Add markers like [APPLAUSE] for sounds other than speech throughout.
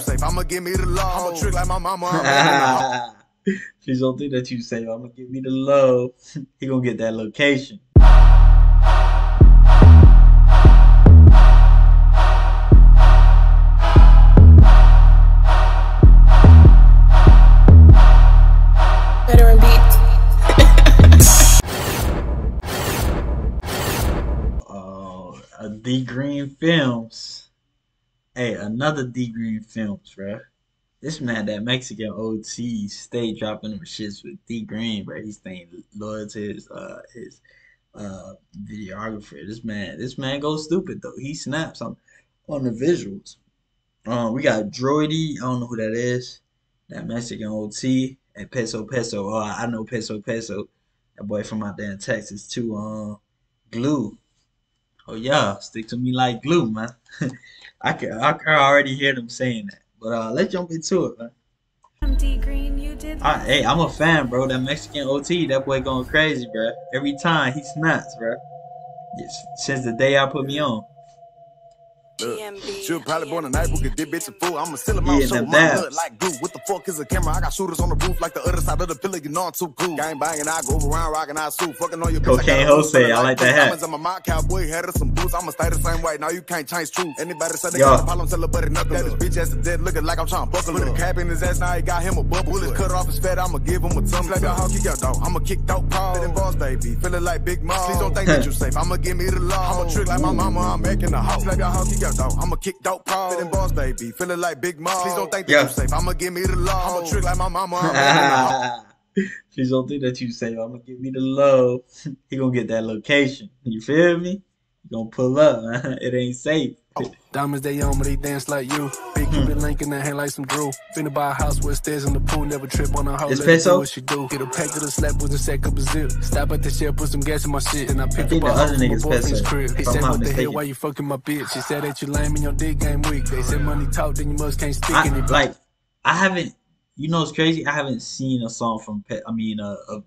safe. I'ma give me the law. I'ma trick like my mama. I'm Please don't think that you say, I'm gonna give me the love. [LAUGHS] he gonna get that location. Veteran beats. [LAUGHS] Oh, uh, D Green Films. Hey, another D Green Films, bruh. This man, that Mexican OT, stay dropping them shits with D Green, bro. He's staying loyal to his uh his uh videographer. This man, this man goes stupid though. He snaps on on the visuals. Um, we got Drodi. I don't know who that is. That Mexican OT and Peso Peso. Oh, I know Peso Peso. That boy from out there in Texas too. Um, Glue. Oh yeah, stick to me like glue, man. [LAUGHS] I can I can already hear them saying that. But uh, let's jump into it, man. D Green, you did. I, hey, I'm a fan, bro. That Mexican OT, that boy going crazy, bro. Every time he snaps, bro. Yes, since the day I put me on. GMB. Should probably born a night book, get this bitch a fool. I'ma seal him Yeah, out, them show my dabs. blood like glue. What the fuck is a camera? I got shooters on the roof like the other side of the pillar. You know I'm too cool. Gang banging, I go around rocking, I suit. Fucking on your bitch. Cocaine I got a Jose, I like that hat. diamonds. I'm a mock cowboy, head of some boots. I'ma stay the same way. Now you can't change truth. Anybody say they Yo. got a problem, tell a buddy nothing. That bitch ass is dead, looking like I'm trying to buckle Put a cap in his ass, now he got him a bubble. Bullets cut off his fat, I'ma give him a tongue. Slap your hoe, kick your dog. I'ma kick dope paw. Feeling boss, baby. Feeling like Big Mom. Please don't think that you're safe. I'ma give me the law. I'ma trick like my mama, I'm making the house. Slap your hoe, kick your dog. I'ma kick dope paw. Feeling boss, baby. Feeling like Big Mom. Please don't think that Yeah. you safe. I'ma give me the law. I'ma trick like my mama, I'm making the house. Please don't think that you say, I'm gonna give me the love. [LAUGHS] he gonna get that location. You feel me? He gonna pull up, man. [LAUGHS] It ain't safe. Diamonds they on, but they dance like you. Big Hmm. Cupid link in the hand like some glue. Finna buy a house with stairs in the pool, never trip on a hoe. This peso? what she do. Get a pack to the slap with a sack up a zip. Stop at the shell, put some gas in my shit. Then I pick think up the other nigga's peso, crib. He said, what the hell, why you fucking my bitch? She said that you lame and your dick game weak. They said money talk, then you must can't speak I, any like, I haven't, you know, it's crazy. I haven't seen a song from, Pe- I mean, a, a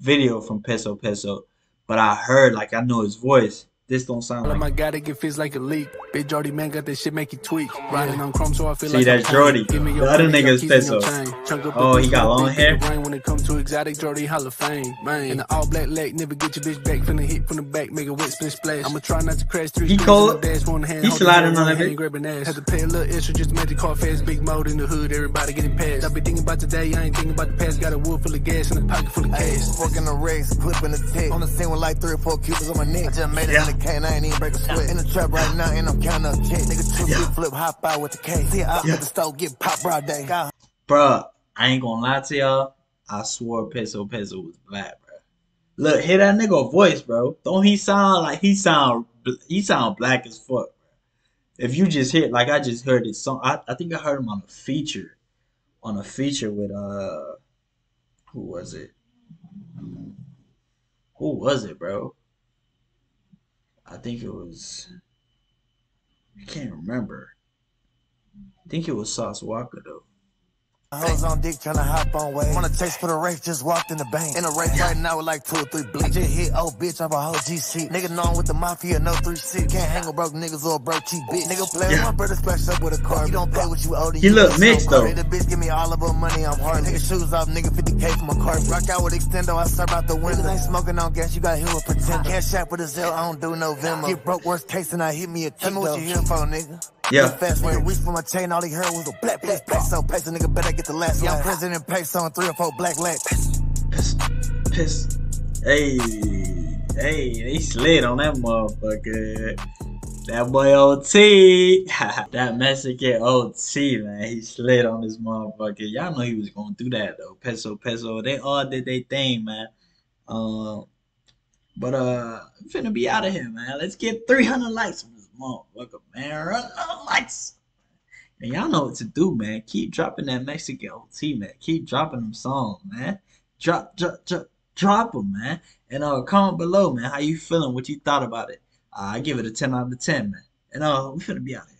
video from Peso Peso, but I heard, like, I know his voice. This don't sound like. my guy, they get fits like a leak. Big Jordy man got that shit make you tweak. Oh, Riding on chrome, so I feel See, like that's Jordy. Give me your The other money, nigga's your keys and your peso. chain. Chunk up Oh, he got long hair? Rain when it comes to exotic Jordy Hall of Fame, man. And the all black leg, never get your bitch back from the hit from the back, make a wet split splash. I'ma try not to crash three He streets cold. on one hand, He holding sliding one on that hand, bitch. grabbing ass. Had to pay a little extra just to make the car fast. Big mode in the hood, everybody getting past. I be thinking about today, I ain't thinking about the past. Got a wood full of gas and a pocket full of cash. Fucking the race, clipping the tech. On the scene with like three or four cubes on my neck. I just made it In I ain't even break a sweat. In the trap right now, and I'm counting up checks. Nigga, two Yeah. flip, hop out with the K. See, I Yeah. at the stove, get pop broad day. Bruh, I ain't gonna lie to y'all. I swore Peso Peso was black, bro. Look, hear that nigga voice, bro. Don't he sound like he sound he sound black as fuck, bro. If you just hear like I just heard his song, I, I think I heard him on a feature, on a feature with uh, who was it? Who was it, bro? I think it was. I can't remember. I think it was Sauce Walka though. Hoes on dick tryna hop on way. Wanna taste for the race, just walked in the bank. In a race right now with like two or three bleeds. I just hit old bitch off a whole GC. Nigga know I'm with the mafia, no three six. Can't hang with broke niggas or a broke cheap bitch. Nigga play with Yeah. my brother splash up with a car. You don't pay what you owe to He you. look mixed, don't though. pay. The bitch give me all of her money, I'm hard. Nigga shoes off, nigga 50k from my car. Rock out with extendo, I serve out the window. Niggas ain't smoking on gas, you got hit with pretend. Cash out with a Zelle, I don't do no Venmo. Get broke, worst case, and I hit me a kick. Tell me what you here for, nigga. Yeah. The fast nigga reached for my chain, all he heard was a black black peso. Peso nigga better get the last one. President peso and three or four black laps. Piss, piss. Hey, hey, they slid on that motherfucker. That boy OT, [LAUGHS] that Mexican OT, man, he slid on this motherfucker. Y'all know he was going through that though. Peso, peso, they all did their thing, man. Um, but uh, I'm finna be out of here, man. Let's get 300 likes on this motherfucker, man. Run likes. And y'all know what to do, man. Keep dropping that Mexican OT, man. Keep dropping them songs, man. Drop, drop, drop, drop them, man. And uh, comment below, man. How you feeling? What you thought about it? I give it a 10 out of 10, man. And uh, we finna be out of here.